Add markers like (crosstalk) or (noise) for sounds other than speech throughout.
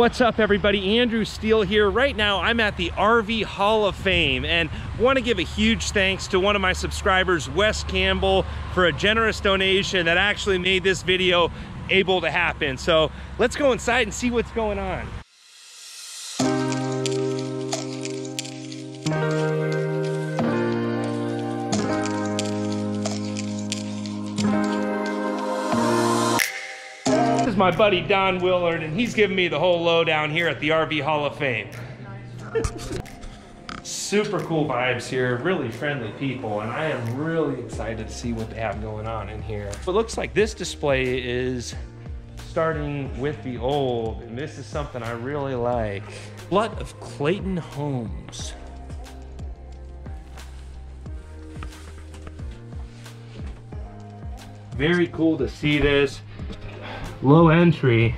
What's up everybody, Andrew Steele here. Right now I'm at the RV Hall of Fame and want to give a huge thanks to one of my subscribers, Wes Campbell, for a generous donation that actually made this video able to happen. So let's go inside and see what's going on. My buddy Don Willard, and he's giving me the whole lowdown here at the RV Hall of Fame. Super cool vibes here, really friendly people, and I am really excited to see what they have going on in here. It looks like this display is starting with the old, and this is something I really like. Blood of Clayton Homes. Very cool to see this low entry.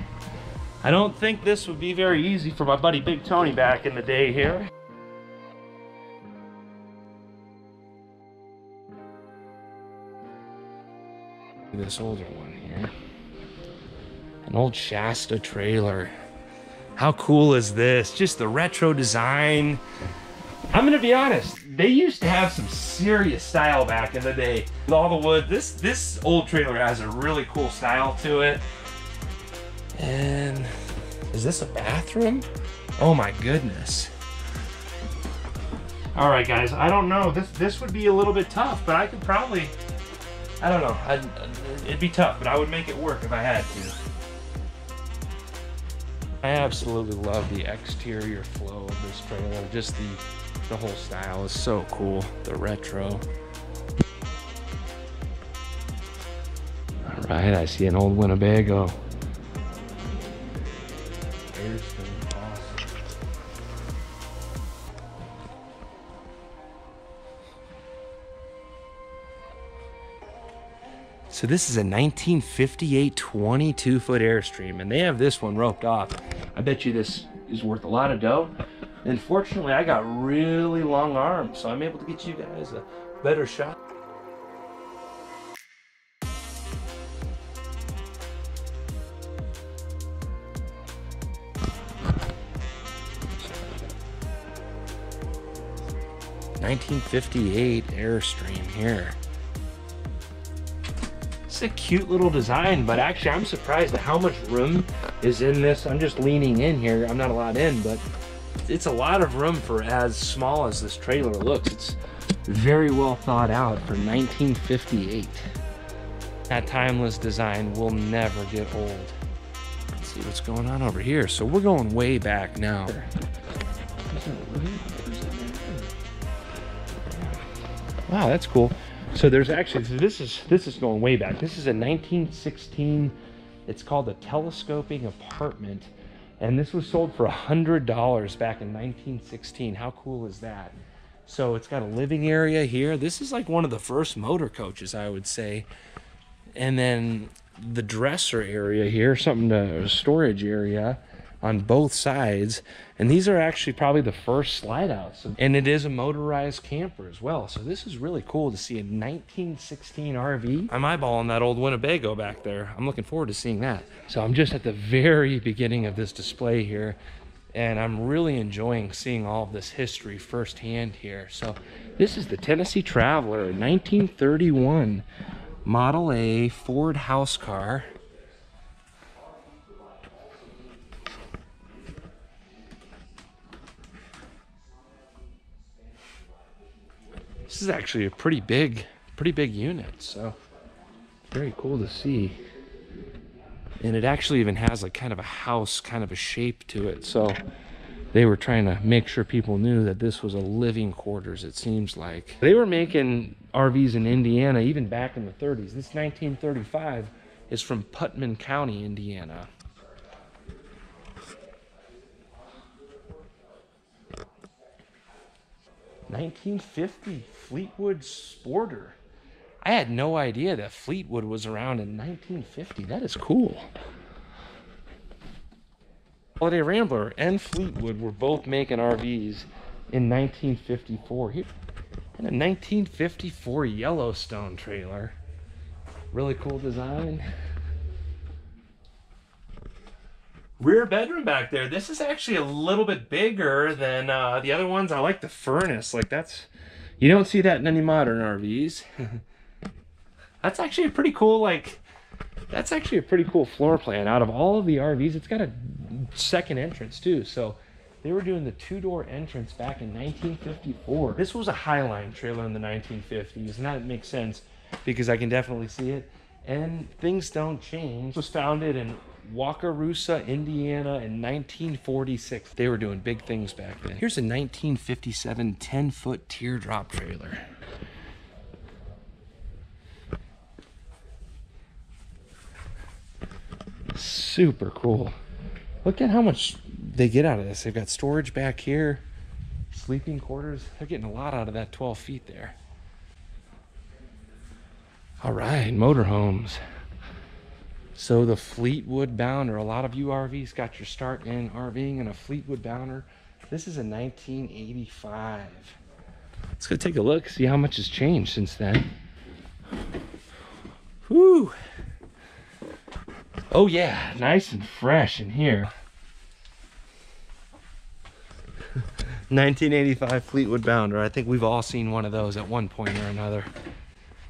I don't think this would be very easy for my buddy Big Tony back in the day here. This older one here. An old Shasta trailer. How cool is this? Just the retro design. I'm gonna be honest, they used to have some serious style back in the day. With all the wood, this, this old trailer has a really cool style to it. And is this a bathroom? Oh my goodness. All right, guys, I don't know. This this would be a little bit tough, but I could probably, I don't know. I'd, it'd be tough, but I would make it work if I had to. I absolutely love the exterior flow of this trailer. Just the, the whole style is so cool. The retro. All right, I see an old Winnebago. So this is a 1958 22 foot Airstream and they have this one roped off. I bet you this is worth a lot of dough. Unfortunately, I got really long arms, so I'm able to get you guys a better shot. Nineteen fifty eight Airstream here a cute little design, but actually I'm surprised at how much room is in this. I'm just leaning in here. I'm not allowed in, but it's a lot of room for as small as this trailer looks. It's very well thought out for 1958. That timeless design will never get old. Let's see what's going on over here. So we're going way back now. Wow, that's cool. So there's actually so this is this is going way back. This is a 1916. It's called a telescoping apartment, and this was sold for a hundred dollars back in 1916. How cool is that? So it's got a living area here. This is like one of the first motor coaches, I would say. And then the dresser area here, something to storage area on both sides. And these are actually probably the first slide outs. And it is a motorized camper as well. So this is really cool to see a 1916 RV. I'm eyeballing that old Winnebago back there. I'm looking forward to seeing that. So I'm just at the very beginning of this display here. And I'm really enjoying seeing all of this history firsthand here. So this is the Tennessee Traveler, 1931 Model A Ford house car. Is actually a pretty big, pretty big unit. So very cool to see. And it actually even has like kind of a house, kind of a shape to it. So they were trying to make sure people knew that this was a living quarters, it seems like. They were making RVs in Indiana even back in the 30s. This 1935 is from Putnam County, Indiana. 1950 Fleetwood Sporter. I had no idea that Fleetwood was around in 1950. That is cool. Holiday Rambler and Fleetwood were both making RVs in 1954. Here, and a 1954 Yellowstone trailer. Really cool design. rear bedroom back there. This is actually a little bit bigger than uh, the other ones. I like the furnace. Like that's, you don't see that in any modern RVs. (laughs) that's actually a pretty cool, like, that's actually a pretty cool floor plan. Out of all of the RVs, it's got a second entrance too. So they were doing the two-door entrance back in 1954. This was a Highline trailer in the 1950s, and that makes sense because I can definitely see it. And things don't change. It was founded in Wakarusa, Indiana in 1946. They were doing big things back then. Here's a 1957 10-foot teardrop trailer. Super cool. Look at how much they get out of this. They've got storage back here, sleeping quarters. They're getting a lot out of that 12 feet there. All right, motorhomes. So the Fleetwood Bounder, a lot of you RVs got your start in RVing in a Fleetwood Bounder. This is a 1985. Let's go take a look, see how much has changed since then. Whew. Oh yeah, nice and fresh in here. (laughs) 1985 Fleetwood Bounder. I think we've all seen one of those at one point or another.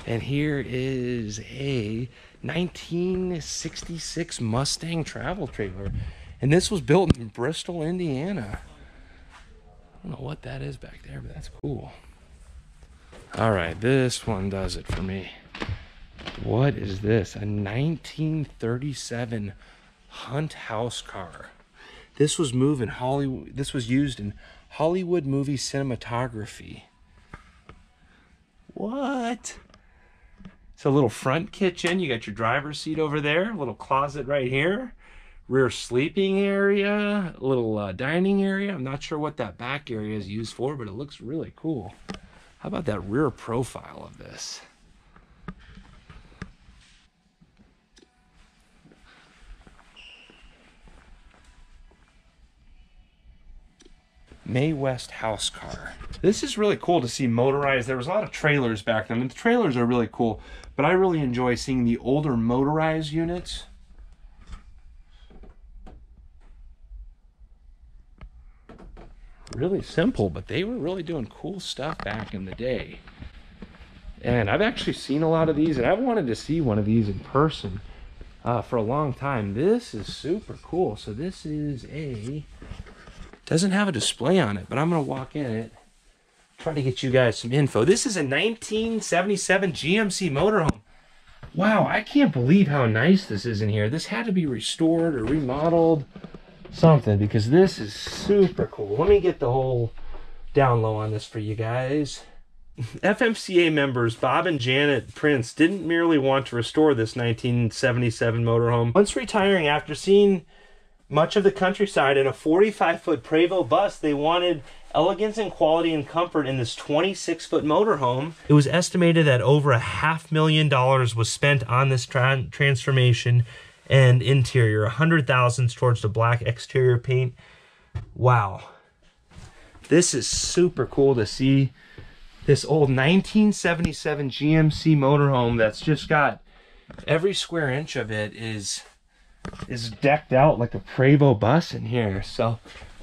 And here is a 1966 Mustang travel trailer. And this was built in Bristol, Indiana. I don't know what that is back there, but that's cool. All right, this one does it for me. What is this? A 1937 Hunt house car. This was moved in Hollywood. This was used in Hollywood movie cinematography. What? It's a little front kitchen. You got your driver's seat over there, a little closet right here, rear sleeping area, a little uh, dining area. I'm not sure what that back area is used for, but it looks really cool. How about that rear profile of this? Mae West house car. This is really cool to see motorized. There was a lot of trailers back then, and the trailers are really cool, but I really enjoy seeing the older motorized units. Really simple, but they were really doing cool stuff back in the day. And I've actually seen a lot of these, and I've wanted to see one of these in person uh, for a long time. This is super cool. So this is a doesn't have a display on it, but I'm going to walk in it, try to get you guys some info. This is a 1977 GMC motorhome. Wow, I can't believe how nice this is in here. This had to be restored or remodeled, something, because this is super cool. Let me get the whole down low on this for you guys. (laughs) FMCA members Bob and Janet Prince didn't merely want to restore this 1977 motorhome. Once retiring after seeing much of the countryside in a 45 foot Prevost bus. They wanted elegance and quality and comfort in this 26 foot motorhome. It was estimated that over a half million dollars was spent on this tra transformation and interior, a hundred thousands towards the black exterior paint. Wow. This is super cool to see this old 1977 GMC motorhome that's just got every square inch of it is is decked out like a Prevost bus in here. So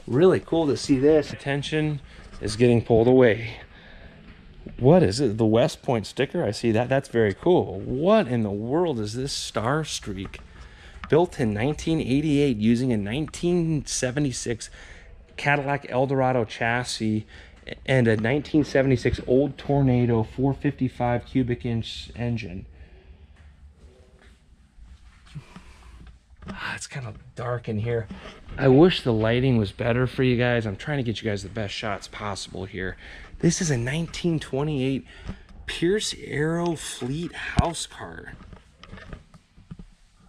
really cool to see this. Attention is getting pulled away. What is it? The West Point sticker? I see that. That's very cool. What in the world is this Star Streak? Built in 1988 using a 1976 Cadillac Eldorado chassis and a 1976 old Toronado 455 cubic inch engine. Ah, it's kind of dark in here. I wish the lighting was better for you guys. I'm trying to get you guys the best shots possible here. This is a 1928 Pierce Arrow Fleet house car.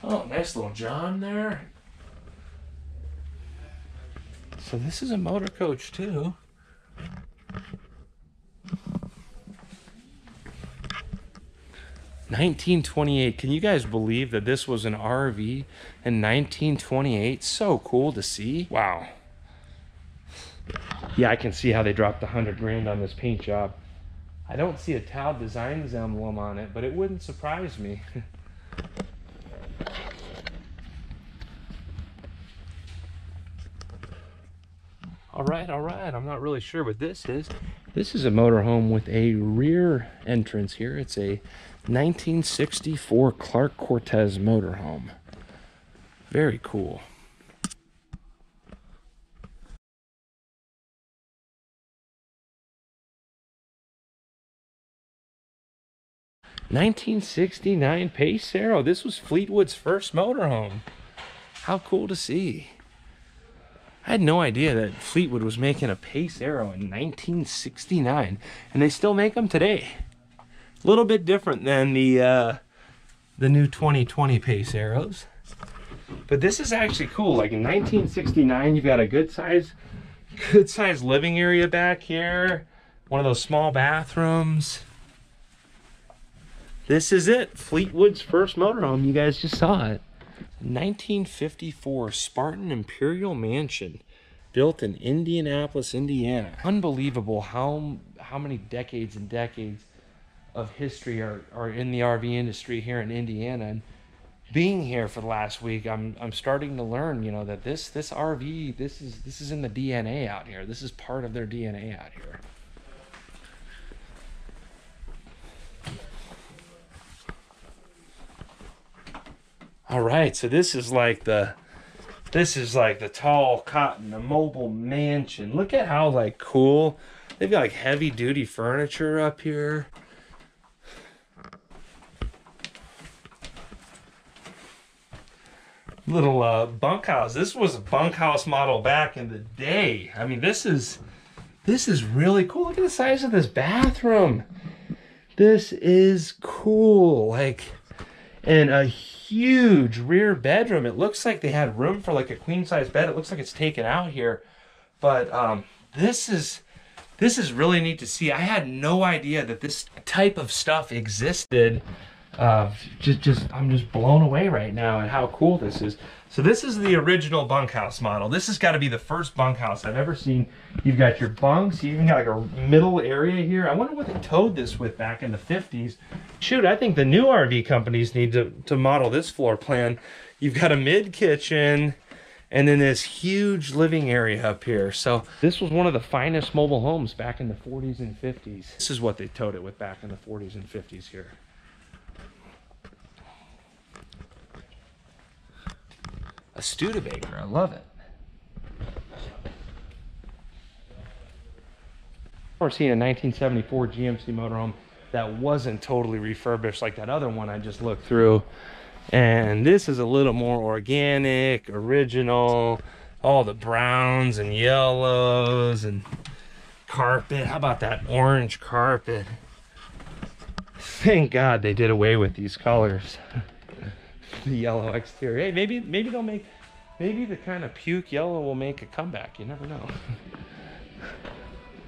Oh, nice little John there. So this is a motor coach too. 1928. Can you guys believe that this was an RV in 1928? So cool to see. Wow. Yeah, I can see how they dropped a hundred grand on this paint job. I don't see a Tao Designs emblem on it, but it wouldn't surprise me. (laughs) right, all right. I'm not really sure what this is. This is a motorhome with a rear entrance here. It's a 1964 Clark Cortez motorhome. Very cool. Nineteen sixty nine Pace Arrow. This was Fleetwood's first motorhome. How cool to see. I had no idea that Fleetwood was making a Pace Arrow in 1969, and they still make them today. A little bit different than the uh, the new 2020 Pace Arrows, but this is actually cool. Like in 1969, you've got a good size, good size living area back here, one of those small bathrooms. This is it, Fleetwood's first motorhome. You guys just saw it. 1954 Spartan Imperial Mansion built in Indianapolis, Indiana. Unbelievable how how many decades and decades of history are, are in the RV industry here in Indiana. And being here for the last week, I'm I'm starting to learn, you know, that this this RV, this is this is in the DNA out here. This is part of their DNA out here. All right, so this is like the this is like the tall cotton, the mobile mansion. Look at how like cool. They've got like heavy duty furniture up here. Little uh, bunkhouse. This was a bunkhouse model back in the day. I mean, this is this is really cool. Look at the size of this bathroom. This is cool. Like, and a huge rear bedroom. It looks like they had room for like a queen size bed. It looks like it's taken out here, but um, this is this is really neat to see. I had no idea that this type of stuff existed. Uh, just, just, I'm just blown away right now at how cool this is. So this is the original bunkhouse model. This has got to be the first bunkhouse I've ever seen. You've got your bunks. You even got like a middle area here. I wonder what they towed this with back in the 50s. Shoot, I think the new RV companies need to, to model this floor plan. You've got a mid kitchen and then this huge living area up here. So this was one of the finest mobile homes back in the 40s and 50s. This is what they towed it with back in the 40s and 50s here. A Studebaker, I love it. We're seeing a 1974 GMC motorhome that wasn't totally refurbished like that other one I just looked through. And this is a little more organic, original, all the browns and yellows and carpet. How about that orange carpet? Thank God they did away with these colors. (laughs) the yellow exterior. Hey, maybe maybe they'll make maybe the kind of puke yellow will make a comeback. You never know.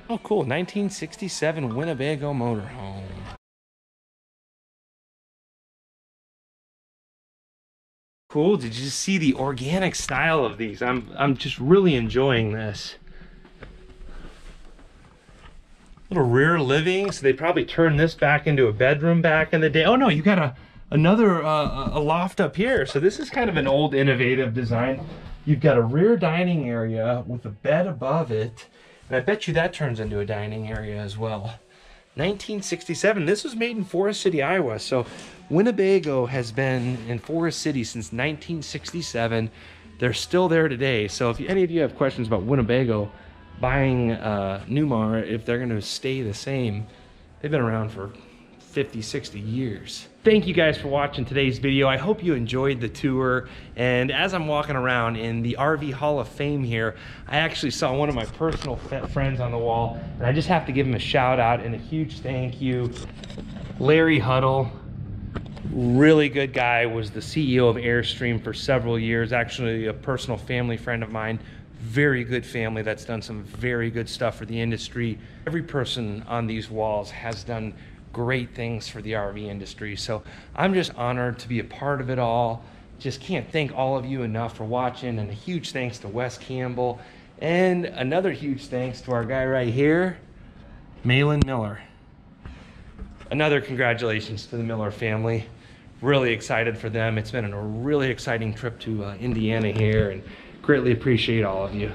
oh, cool. 1967 Winnebago motorhome. Cool. Did you see the organic style of these? I'm I'm just really enjoying this. Little rear living, so they probably turned this back into a bedroom back in the day. Oh no, you got a another uh, a loft up here. So this is kind of an old innovative design. You've got a rear dining area with a bed above it. And I bet you that turns into a dining area as well. 1967, this was made in Forest City, Iowa. So Winnebago has been in Forest City since 1967. They're still there today. So if any of you have questions about Winnebago buying uh, Newmar, if they're gonna stay the same, they've been around for 50, 60 years. Thank you guys for watching today's video. I hope you enjoyed the tour. And as I'm walking around in the RV Hall of Fame here, I actually saw one of my personal friends on the wall. And I just have to give him a shout out and a huge thank you. Larry Huttle, really good guy, was the CEO of Airstream for several years, actually a personal family friend of mine very good family that's done some very good stuff for the industry. Every person on these walls has done great things for the RV industry. So I'm just honored to be a part of it all. Just can't thank all of you enough for watching. And a huge thanks to Wes Campbell. And another huge thanks to our guy right here, Malin Miller. Another congratulations to the Miller family. Really excited for them. It's been a really exciting trip to uh, Indiana here and greatly appreciate all of you.